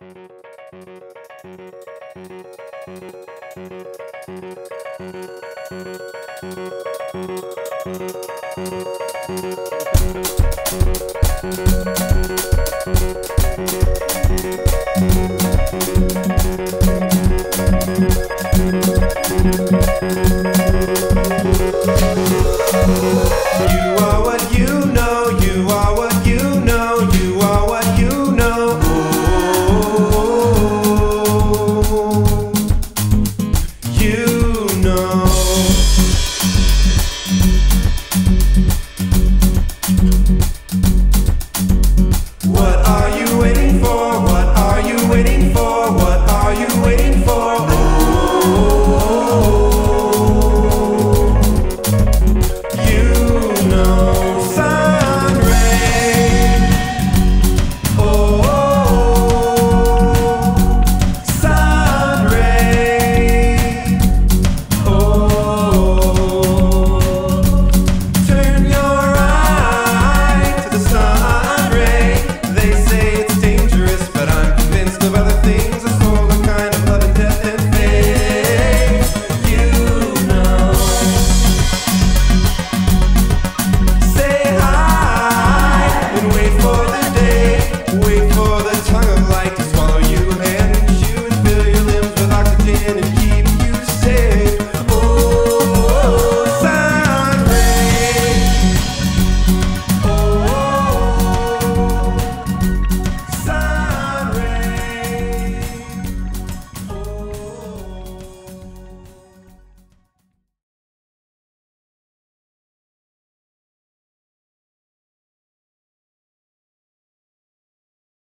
Thank more.